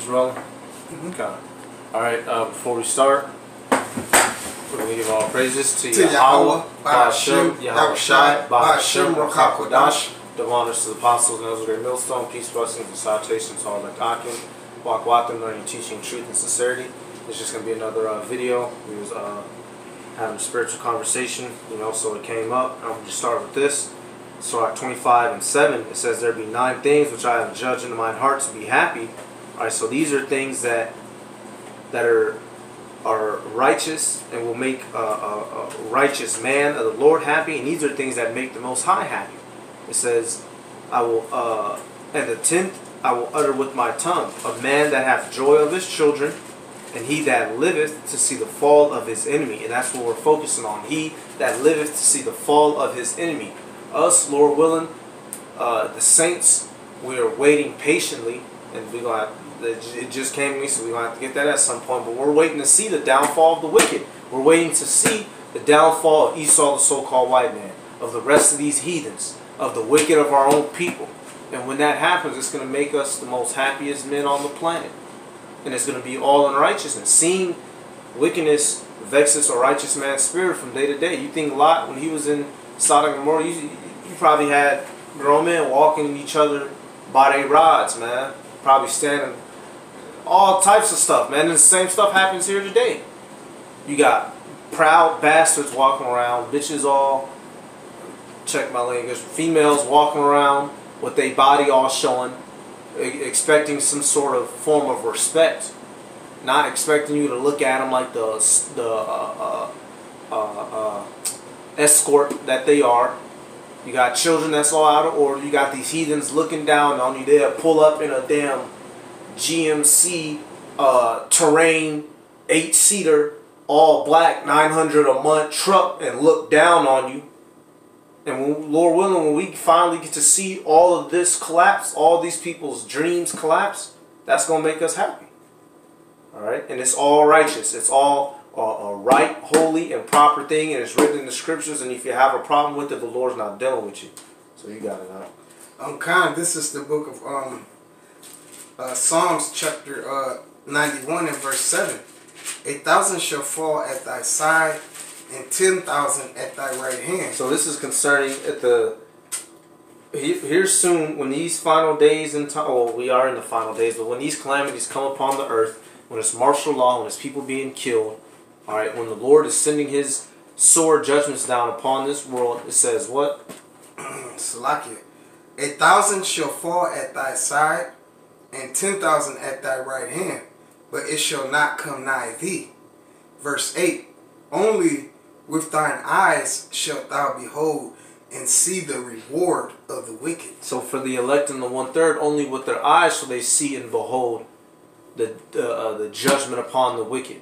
It's rolling? Mm-hmm. Okay. Alright, uh, before we start, we're going to give all praises to, To Yahweh, Yahweh, Ba'ashem, Yahweh Shai, Ba'ashem, Rakakwadash, the honors to the apostles and those great millstone, peace, blessings, and salutations to all that Akim, walk Wakim, learning, teaching truth and sincerity. It's just going to be another uh, video. We was uh, having a spiritual conversation, you know, so it came up. I'm going to just start with this. So at 25 and 7, it says, There be nine things which I have judged in mine heart to be happy. Alright, so these are things that that are are righteous and will make a, a, a righteous man of the Lord happy, and these are things that make the Most High happy. It says, I will, uh, and the tenth I will utter with my tongue, a man that hath joy of his children, and he that liveth to see the fall of his enemy. And that's what we're focusing on. He that liveth to see the fall of his enemy. Us, Lord willing, uh, the saints, we are waiting patiently, and we're going to it just came to me, so we're going to have to get that at some point. But we're waiting to see the downfall of the wicked. We're waiting to see the downfall of Esau, the so-called white man, of the rest of these heathens, of the wicked of our own people. And when that happens, it's going to make us the most happiest men on the planet. And it's going to be all in righteousness. Seeing wickedness vexes a righteous man's spirit from day to day. You think Lot, when he was in Sodom and Gomorrah, you, you probably had grown men walking each other by their rods, man. Probably standing all types of stuff, man. And the same stuff happens here today. You got proud bastards walking around, bitches all, check my language, females walking around with their body all showing, expecting some sort of form of respect. Not expecting you to look at them like the, the uh, uh, uh, escort that they are. You got children that's all out of order. You got these heathens looking down on you. They'll pull up in a damn GMC uh, terrain eight seater, all black, 900 a month truck and look down on you. And when, Lord willing, when we finally get to see all of this collapse, all these people's dreams collapse, that's going to make us happy. All right? And it's all righteous. It's all a, a right, holy, and proper thing. And it's written in the scriptures. And if you have a problem with it, the Lord's not dealing with you. So you got it out. Um, kind. This is the book of um, uh, Psalms chapter uh, 91 and verse 7. A thousand shall fall at thy side and ten thousand at thy right hand. So this is concerning at the here soon when these final days in time. Well, we are in the final days, but when these calamities come upon the earth, when it's martial law, when it's people being killed, all right, when the Lord is sending His sword judgments down upon this world, it says what? Salakia. A thousand shall fall at thy side, and ten thousand at thy right hand, but it shall not come nigh thee. Verse 8 Only with thine eyes shalt thou behold and see the reward of the wicked. So for the elect and the one third, only with their eyes shall they see and behold the uh, the judgment upon the wicked.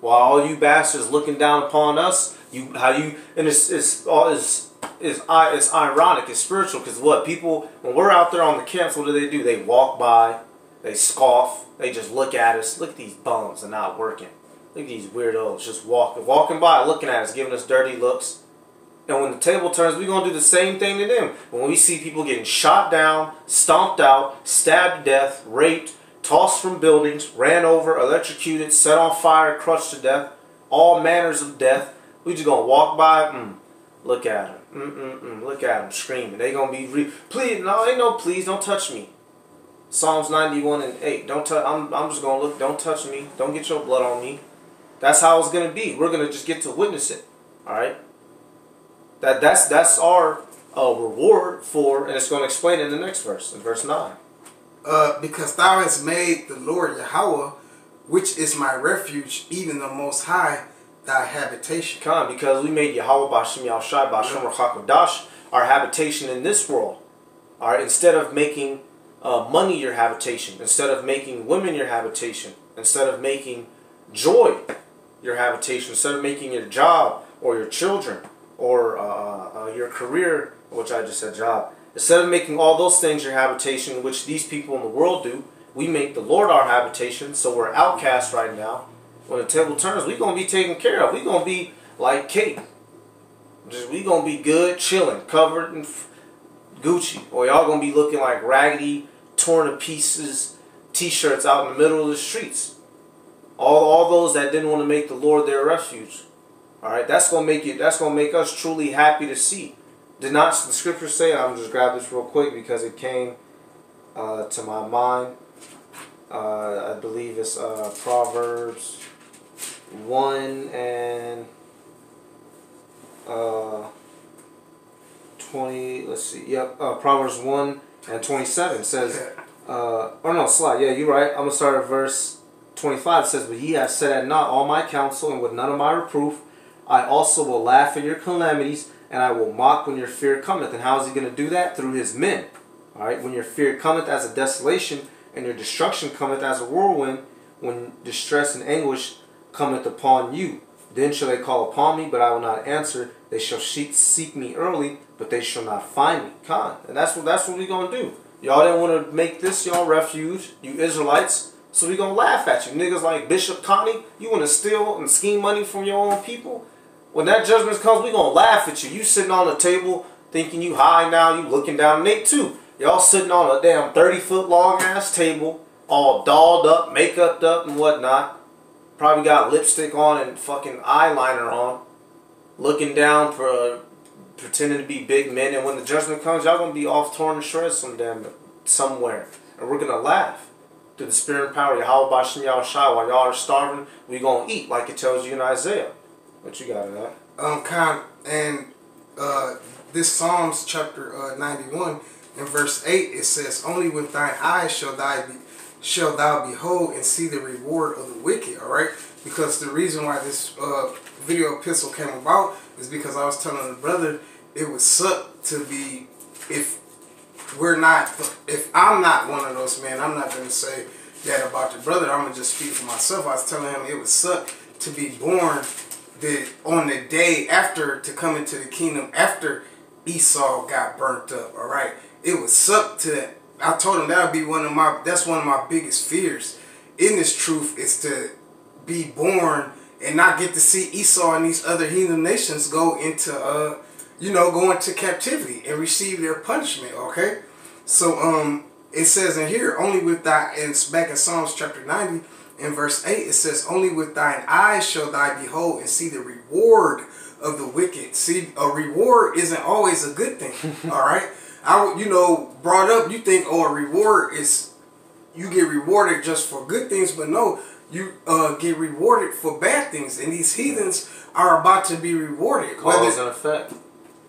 While all you bastards looking down upon us, you how you and it's it's all is is it's ironic, it's spiritual because what people when we're out there on the camps, what do they do? They walk by, they scoff, they just look at us. Look at these bums They're not working. Look at these weirdos just walking, walking by, looking at us, giving us dirty looks. And when the table turns, we're going to do the same thing to them. When we see people getting shot down, stomped out, stabbed to death, raped, tossed from buildings, ran over, electrocuted, set on fire, crushed to death, all manners of death, we just going to walk by, mm, look at them, mm, mm, mm, look at them, screaming. They going to be, please, no, ain't no please, don't touch me. Psalms 91 and 8, don't touch, I'm, I'm just going to look, don't touch me, don't get your blood on me. That's how it's going to be. We're going to just get to witness it. All right? That that's that's our uh, reward for, and it's going to explain in the next verse, in verse nine. Uh, because thou hast made the Lord Yahweh, which is my refuge, even the Most High, thy habitation. Come, because we made Yahweh Bashim Yahushai Bashim Hakodash our habitation in this world. All right, instead of making uh, money your habitation, instead of making women your habitation, instead of making joy your habitation, instead of making your job or your children or uh, uh, your career, which I just said job, instead of making all those things your habitation, which these people in the world do, we make the Lord our habitation, so we're outcast right now. When the table turns, we're going to be taken care of. We're going to be like cake. Just we going to be good, chilling, covered in Gucci. Or y'all to be looking like raggedy, torn to pieces, T-shirts out in the middle of the streets. All, all those that didn't want to make the Lord their refuge. All right, that's gonna make you. That's gonna make us truly happy to see. Did not the scripture say? I'm just grab this real quick because it came uh, to my mind. Uh, I believe it's uh, Proverbs one and uh, twenty. Let's see. Yep, uh, Proverbs one and twenty-seven says. Uh, oh no, slide. Yeah, you're right. I'm gonna start at verse twenty-five. It says, "But he has said at naught all my counsel, and with none of my reproof, I also will laugh at your calamities, and I will mock when your fear cometh." And how is he gonna do that? Through his men. All right. When your fear cometh as a desolation, and your destruction cometh as a whirlwind, when distress and anguish cometh upon you. Then shall they call upon me, but I will not answer. They shall seek me early, but they shall not find me. Con. And that's what that's what we gonna do. Y'all didn't want to make this y'all refuge, you Israelites. So we gonna laugh at you. Niggas like Bishop Connie, you wanna steal and scheme money from your own people? When that judgment comes, we gonna laugh at you. You sitting on the table thinking you high now, you looking down Nate too. Y'all sitting on a damn 30 foot long ass table, all dolled up, makeup up and whatnot. Probably got lipstick on and fucking eyeliner on. Looking down for pretending to be big men. And when the judgment comes, y'all gonna be off torn to shreds some damn somewhere. And we're gonna laugh. Through the spirit and power of Bashem Yahushai, while y'all are starving, we gonna eat like it tells you in Isaiah. What you got of that? Um, kind and uh, this Psalms chapter uh, 91 in verse 8 it says, Only with thine eyes shall thou be shall thou behold and see the reward of the wicked, alright? Because the reason why this uh, video epistle came about is because I was telling the brother it would suck to be, if we're not, if I'm not one of those men, I'm not to say that about the brother, I'm to just speak for myself. I was telling him it would suck to be born the, on the day after, to come into the kingdom after Esau got burnt up, alright? It would suck to I told him that would be one of my that's one of my biggest fears in this truth is to be born and not get to see Esau and these other heathen nations go into uh you know go into captivity and receive their punishment okay? So um it says in here only with thy and it's back in Psalms chapter 90 in verse 8 it says only with thine eyes shall thy behold and see the reward of the wicked. See a reward isn't always a good thing all right? I you know brought up you think oh a reward is you get rewarded just for good things but no you uh, get rewarded for bad things and these heathens are about to be rewarded cause and effect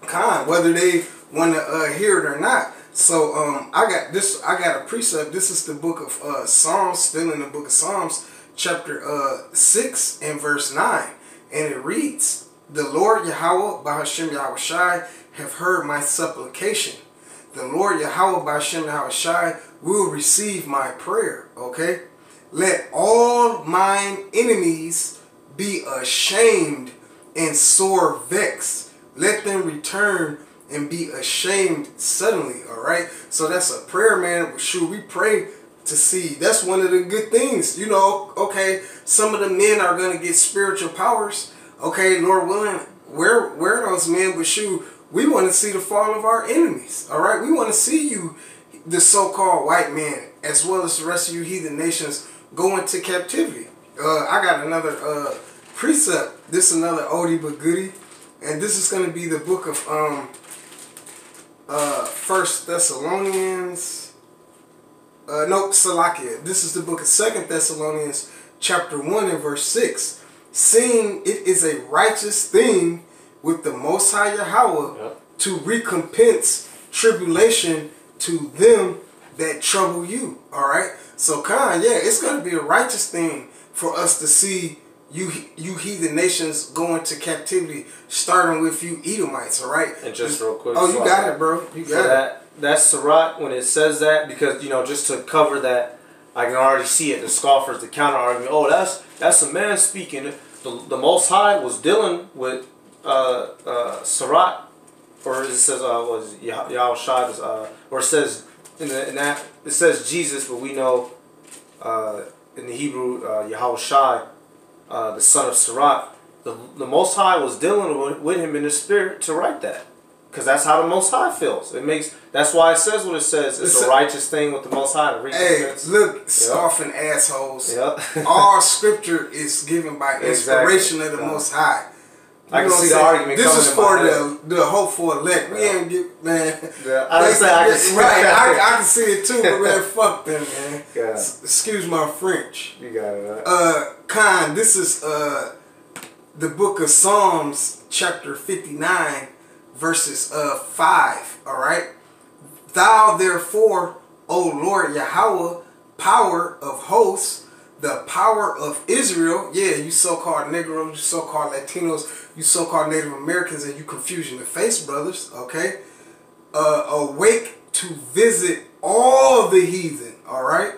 kind whether they want to uh, hear it or not so um, I got this I got a precept this is the book of uh, Psalms still in the book of Psalms chapter uh, 6 and verse 9 and it reads the Lord Yahweh Bahashem Yahweh have heard my supplication the Lord Yahweh Bashem Yahushai will receive my prayer. Okay? Let all mine enemies be ashamed and sore vexed. Let them return and be ashamed suddenly. All right? So that's a prayer, man. Should we pray to see? That's one of the good things. You know, okay, some of the men are going to get spiritual powers. Okay, Lord willing, where, where those men? But shoot, we want to see the fall of our enemies. All right, we want to see you, the so-called white man, as well as the rest of you heathen nations, go into captivity. Uh, I got another uh, precept. This is another oldie but goodie, and this is going to be the book of um, uh, First Thessalonians. Uh, no, Salakia. This is the book of Second Thessalonians, chapter one and verse six. Seeing it is a righteous thing with the Most High Yahweh yep. to recompense tribulation to them that trouble you. All right. So, Khan, yeah, it's going to be a righteous thing for us to see you you heathen nations going to captivity, starting with you Edomites. All right. And just real quick. Oh, you got it, bro. You got it. That, that's Sirach when it says that because you know just to cover that. I can already see it. The scoffers, the counter argument. Oh, that's that's a man speaking. The, the Most High was dealing with uh, uh, Sirach, or it says uh, was Yahweh uh, or it says in, the, in, that it says Jesus, but we know uh, in the Hebrew uh, Yahweh Shai, uh, the son of Sirach, the, the Most High was dealing with, with him in the spirit to write that. Because that's how the Most High feels. It makes that's why it says what it says. It's, It's a, righteous thing with the Most High to Hey, look, scoffing assholes. Yep. All scripture is given by Exactly. inspiration of the. Most High. I can see the argument This is for the the hopeful elect. We ain't get man. Yeah, I was saying, I can see right. I, I can see it too, but man, fuck them, man. Yeah. S- Excuse my French. You got it. Right? Uh, Khan, this is uh the book of Psalms, chapter fifty nine, verses uh five. All right. Thou therefore, O Lord Yahweh, power of hosts, the power of Israel. Yeah, you so-called Negroes, you so-called Latinos, you so-called Native Americans, and you confusion the face brothers. Okay. Uh, awake to visit all the heathen. All right.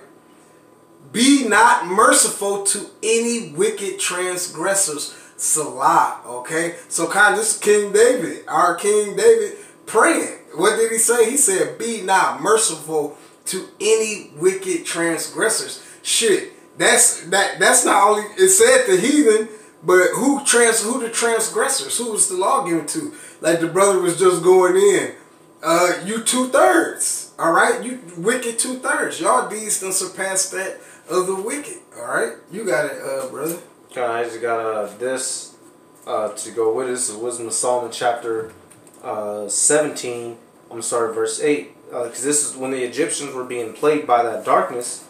Be not merciful to any wicked transgressors. Salah. Okay. So kind of this is King David, our King David praying. What did he say? He said, "Be not merciful to any wicked transgressors." Shit. That's that. That's not only it said the heathen, but who trans who the transgressors? Who was the law given to? Like the brother was just going in. Uh, you two thirds. All right, you wicked two thirds. Y'all deeds done surpass that of the wicked. All right, you got it, uh, brother. Okay, I just got uh, this uh, to go with this. is Wisdom of Solomon, chapter uh, 17. I'm start verse 8. Because this is when the Egyptians were being plagued by that darkness.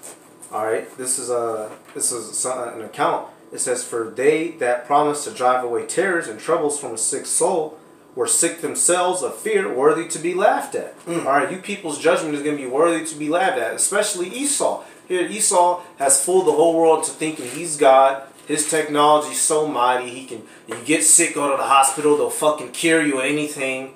Alright, this is a this is an account. It says, For they that promised to drive away terrors and troubles from a sick soul were sick themselves of fear, worthy to be laughed at. Mm. Alright, you people's judgment is going to be worthy to be laughed at, especially Esau. Here, Esau has fooled the whole world to thinking he's God. His technology's so mighty, he can. You get sick, go to the hospital, they'll fucking cure you anything.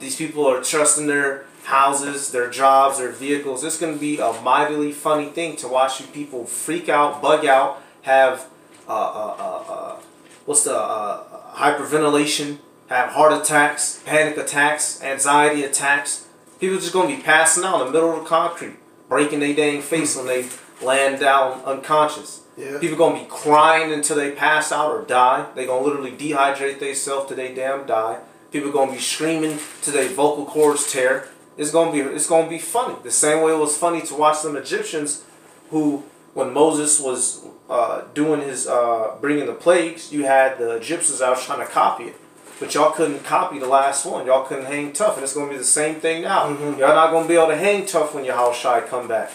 These people are trusting their houses, their jobs, their vehicles. It's going to be a mightily funny thing to watch you people freak out, bug out, have uh, uh, uh, uh, what's the uh, hyperventilation, have heart attacks, panic attacks, anxiety attacks. People just going to be passing out in the middle of the concrete, breaking their dang face when they land down unconscious. Yeah. People gonna be crying until they pass out or die. They're gonna literally dehydrate themselves till they damn die. People gonna be screaming till their vocal cords tear. It's gonna be it's gonna be funny. The same way it was funny to watch them Egyptians, who when Moses was uh, doing his uh, bringing the plagues, you had the Egyptians out trying to copy it, but y'all couldn't copy the last one. Y'all couldn't hang tough, and it's gonna be the same thing now. Mhm. Y'all not gonna be able to hang tough when your house shy come back.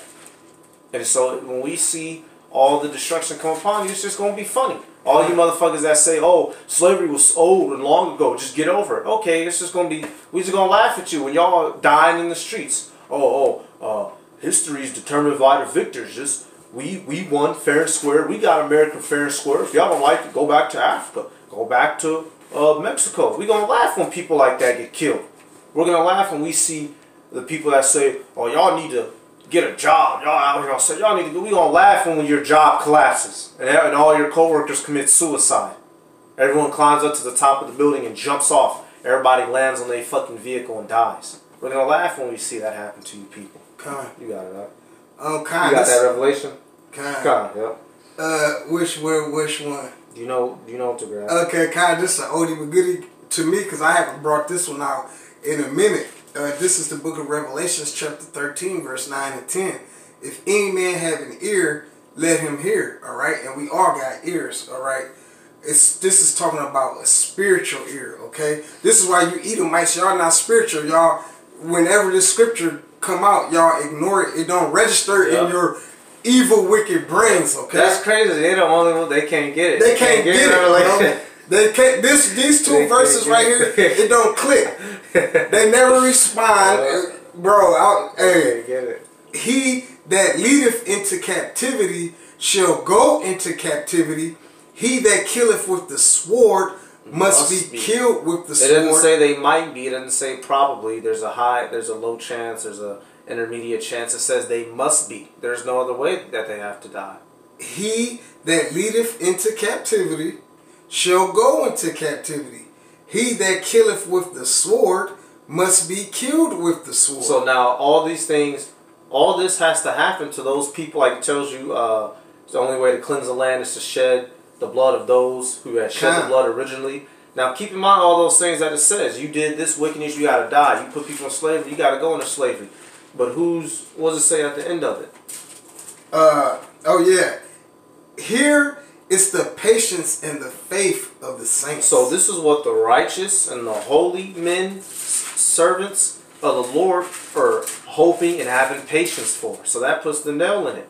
And so when we see all the destruction come upon you, it's just gonna be funny. All you motherfuckers that say, "Oh, slavery was old and long ago, just get over it." Okay, it's just gonna be we just gonna laugh at you when y'all dying in the streets. Oh, oh, uh, history is determined by the victors. Just we we won fair and square. We got America fair and square. If y'all don't like it, go back to Africa. Go back to uh, Mexico. We gonna laugh when people like that get killed. We're gonna laugh when we see the people that say, "Oh, y'all need to get a job. Y'all here, say y'all need to." We gonna laugh when your job collapses and, and all your coworkers commit suicide. Everyone climbs up to the top of the building and jumps off. Everybody lands on their fucking vehicle and dies. We're gonna laugh when we see that happen to you people. Con. You got it, right? Um, You got that revelation? Con. God, yep. Uh, which where which one? Do you know? Do you know what to grab? Okay, Con. This is an oldie but goodie to me because I haven't brought this one out in a minute. Uh, this is the book of Revelations, chapter thirteen, verse nine and ten. If any man have an ear, let him hear. All right, and we all got ears. All right. It's this is talking about a spiritual ear. Okay, this is why you Edomites, y'all not spiritual. Y'all, whenever this scripture come out, y'all ignore it. It don't register Yeah. in your evil, wicked brains. Okay, That's crazy. They the only. They can't get it. they can't get it. They can't. This these two verses right here, it. don't click. They never respond, uh, bro. I, hey, get it. he that leadeth into captivity shall go into captivity. He that killeth with the sword must, Must be, be. killed with the sword. It doesn't say they might be. It doesn't say probably. There's a high. There's a low chance. There's a intermediate chance. It says they must be. There's no other way that they have to die. he that leadeth into captivity shall go into captivity. He that killeth with the sword must be killed with the sword. So now all these things, all this has to happen to those people. Like it tells you, uh, the only way to cleanse the land is to shed the blood of those who had shed the blood originally. Now keep in mind all those things that it says. You did this wickedness, you gotta die. You put people in slavery, you gotta go into slavery. But who's what does it say at the end of it? Uh oh yeah. Here is the patience and the faith of the saints. So this is what the righteous and the holy men, servants of the Lord are hoping and having patience for. So that puts the nail in it.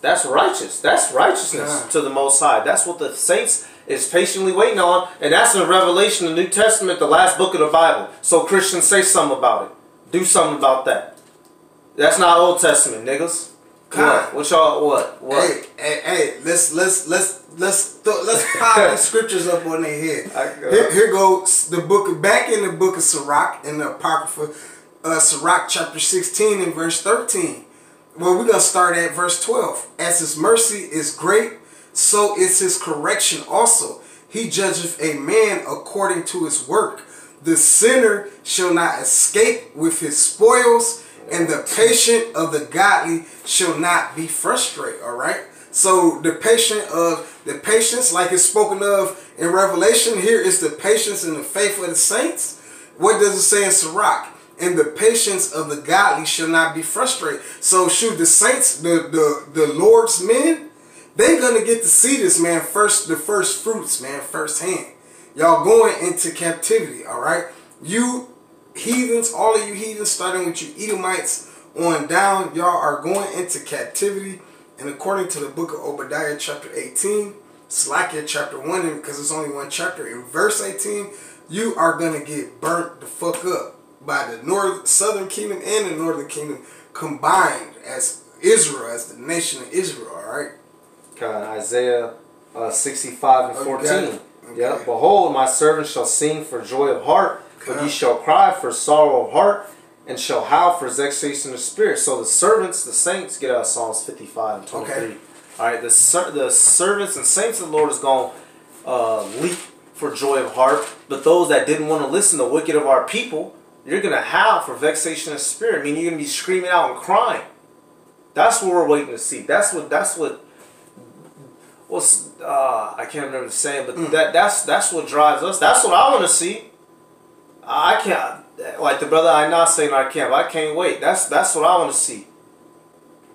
That's righteous. That's righteousness Yeah. to the Most High. That's what the saints is patiently waiting on, and that's in Revelation, the New Testament, the last book of the Bible. So Christians, say something about it. Do something about that. That's not Old Testament, niggas. What? What y'all? What? What? Hey, hey, hey, let's let's let's let's th- let's pile the scriptures up on their head. Here, here goes the book of back in the book of Sirach in the Apocrypha, uh, Sirach chapter sixteen and verse thirteen. Well, we're gonna start at verse twelve. As his mercy is great, so is his correction also. He judgeth a man according to his work. The sinner shall not escape with his spoils, and the patient of the godly shall not be frustrated. All right. So the patient of the patience, like it's spoken of in Revelation, here is the patience and the faith of the saints. What does it say in Sirach? And the patience of the godly shall not be frustrated. So shoot, the saints, the the the Lord's men, they're gonna get to see this man first, the first fruits, man, firsthand. Y'all going into captivity, all right? You heathens, all of you heathens, starting with you Edomites on down, y'all are going into captivity. And according to the book of Obadiah, chapter 18, Slakia, chapter 1, because it's only one chapter, in verse 18, you are going to get burnt the fuck up by the north, southern kingdom and the northern kingdom combined as Israel, as the nation of Israel, all right? God, Isaiah uh, 65 and 14. Okay. Yeah. Okay. Behold, my servant shall sing for joy of heart, but ye shall cry for sorrow of heart, and shall howl for vexation of spirit. So the servants, the saints, get out of Psalms 55 and 23. Okay. All right, the ser- the servants and saints of the Lord is going to uh, leap for joy of heart, but those that didn't want to listen, the wicked of our people, you're going to howl for vexation of spirit. I mean, you're going to be screaming out and crying. That's what we're waiting to see. That's what. That's what what's uh, I can't remember the saying, but that that's that's what drives us. That's what I want to see. I can't like the brother I not saying I can't. But I can't wait. That's that's what I want to see.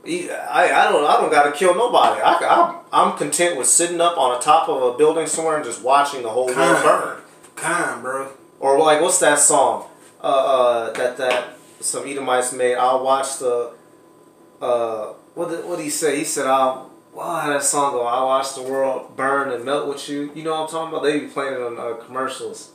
I, I don't I don't gotta kill nobody. I, I I'm content with sitting up on the top of a building somewhere and just watching the whole world burn. Kind, bro. Or like what's that song? Uh, uh that that some Edomites made. I'll watch the uh what did, what did he say? He said I'll wow that song go. I watch the world burn and melt with you. You know what I'm talking about? They be playing it on uh, commercials.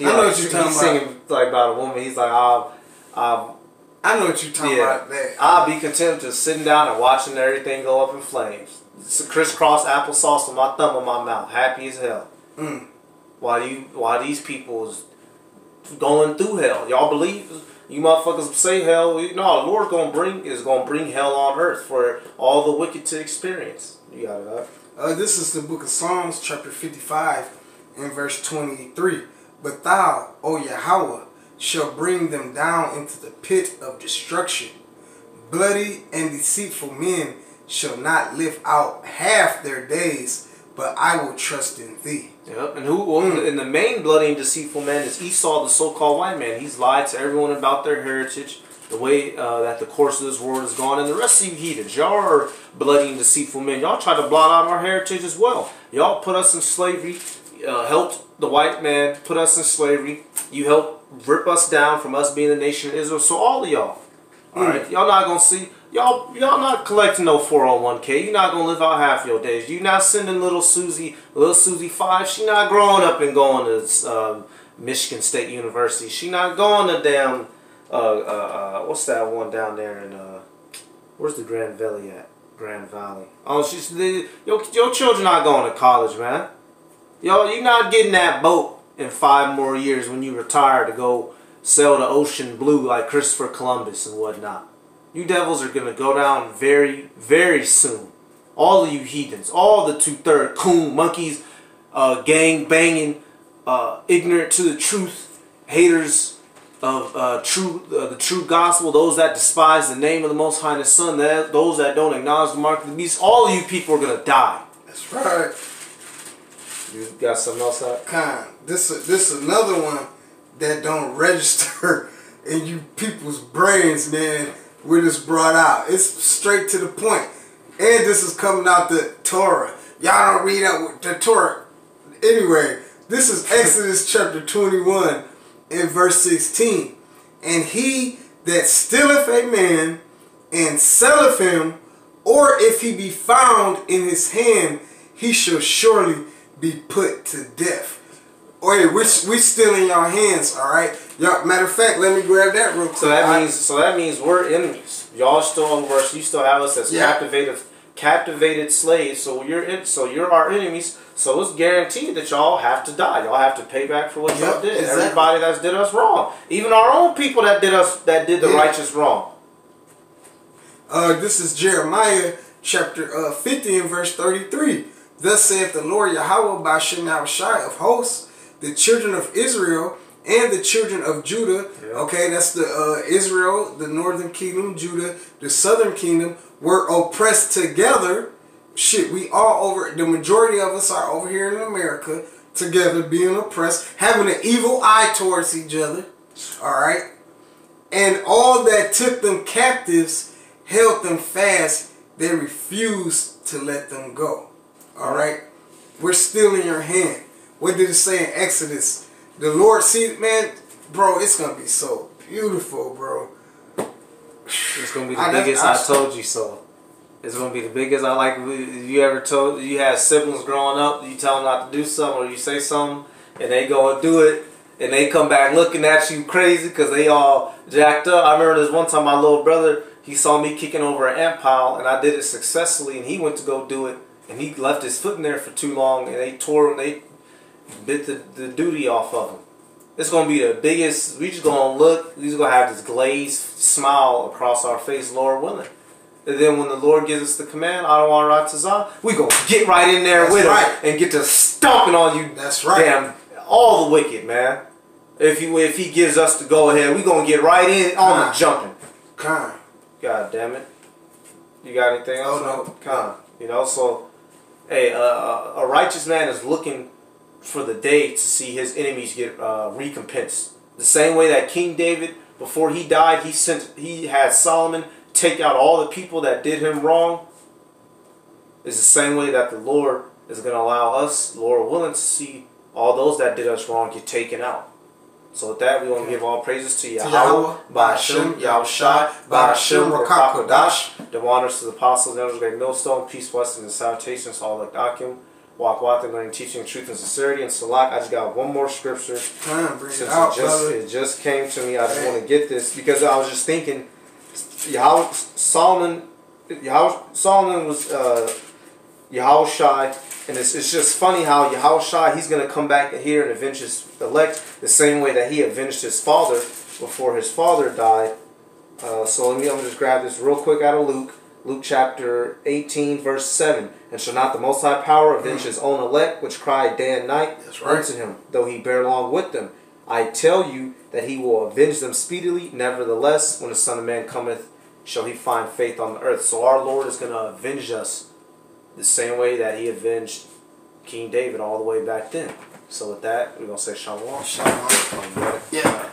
He, I know like, what you're talking he's about. singing like about a woman. He's like I'll I'll I know what you're talking Yeah. about. That I'll be content just sitting down and watching everything go up in flames. It's a crisscross applesauce with my thumb in my mouth, happy as hell. Mm. While you, while these people is going through hell, y'all believe you motherfuckers say hell? No, the Lord's gonna bring is gonna bring hell on earth for all the wicked to experience. You got it up. Uh, this is the book of Psalms, chapter 55, and verse 23. But thou, O Yahweh, shall bring them down into the pit of destruction. Bloody and deceitful men shall not live out half their days, but I will trust in thee. Yep. And who? Well, and the main bloody and deceitful man is Esau, the so-called white man. He's lied to everyone about their heritage, the way uh, that the course of this world has gone, and the rest of you heathens, y'all are bloody and deceitful men. Y'all try to blot out our heritage as well. Y'all put us in slavery, uh, helped the white man put us in slavery. You helped rip us down from us being the nation of Israel. So all of y'all, all right, y'all not gonna see. Y'all, y'all not collecting no 401k. You're not gonna live out half your days. you not sending little Susie, little Susie five. She not growing up and going to um, Michigan State University. She not going to damn, uh, uh, uh, what's that one down there in, uh, where's the Grand Valley at? Grand Valley. Oh, she's the, your your children not going to college, man. Yo, you're not getting that boat in five more years when you retire to go sail the ocean blue like Christopher Columbus and whatnot. You devils are gonna go down very, very soon. All of you heathens, all the two third coon monkeys, uh, gang banging, uh, ignorant to the truth, haters of uh, true uh, the true gospel, those that despise the name of the Most High and Son, that, those that don't acknowledge the mark of the beast, all of you people are gonna die. That's right. You got something else out? Con. This this another one that don't register in you people's brains, man. When it's brought out, it's straight to the point. And this is coming out the Torah. Y'all don't read out the Torah. Anyway, this is Exodus chapter 21 and verse 16. And he that stealeth a man and selleth him, or if he be found in his hand, he shall surely be put to death. Wait, we we still in your hands, all right? Y'all, matter of fact, let me grab that real quick. So that means so that means we're enemies. Y'all still over us. You still have us as Yeah. captivated captivated slaves. So you're in, so you're our enemies. So it's guaranteed that y'all have to die. Y'all have to pay back for what y'all did. exactly. Everybody that's did us wrong, even our own people that did us that did the Yeah. righteous wrong. Uh, this is Jeremiah chapter uh, 50 and verse 33. Thus saith the Lord Yahweh by Shemau Shai of hosts, the children of Israel and the children of Judah. Yeah. Okay, that's the uh, Israel, the northern kingdom, Judah, the southern kingdom, were oppressed together. Shit, we all over, the majority of us are over here in America together being oppressed, having an evil eye towards each other. All right. And all that took them captives held them fast. They refused to let them go. All right. We're still in your hand. What did it say in Exodus? The Lord, see, man, bro, it's going to be so beautiful, bro. It's gonna be the I- biggest I- I, told you so. It's gonna be the biggest. I like. You ever told you had siblings growing up? You tell them not to do something, or you say something, and they go and do it, and they come back looking at you crazy because they all jacked up. I remember this one time, my little brother he saw me kicking over an ant pile, and I did it successfully, and he went to go do it, and he left his foot in there for too long, and they tore him. They bit the, the duty off of him. It's gonna be the biggest. We just gonna look. We just gonna have this glazed smile across our face, Lord willing. And then when the Lord gives us the command, I don't want to Ratazah, we gonna get right in there That's with right. him and get to stomping on you. That's right. Damn, all the wicked man. If he if he gives us the go ahead, we gonna get right in on the jumping. Con. God damn it. You got anything else? Oh, no. Come. You know, so, hey, uh, a righteous man is looking for the day to see his enemies get uh, recompensed. The same way that King David, before he died, he sent he had Solomon take out all the people that did him wrong. Is the same way that the Lord is going to allow us, Lord willing, to see all those that did us wrong get taken out. So with that, we want to give all praises to Yahweh, Yahweh, Ba'ashem, Yahushai, Ba'ashem, Rakakodash, the honors to the apostles, elders, great millstone, peace, blessings, and salutations to all the Akim, walk with them, learning, teaching, truth, and sincerity. And Salak, I just got one more scripture. Bring it since out, it just it just came to me. I just want to get this because I was just thinking, Yahweh, Solomon, Yahweh, Solomon was uh, Yahushai, and it's, it's just funny how Yahushai he's gonna come back here and avenge his elect the same way that he avenged his father before his father died. Uh, so let me I'm gonna just grab this real quick out of Luke, Luke chapter 18, verse 7. And shall not the Most High Power avenge his own elect, which cry day and night That's right. unto him, though he bear long with them? I tell you that he will avenge them speedily. Nevertheless, when the Son of Man cometh, shall he find faith on the earth. So our Lord is going to avenge us the same way that he avenged King David all the way back then. So with that, we're going to say shalom. Shalom. Yeah.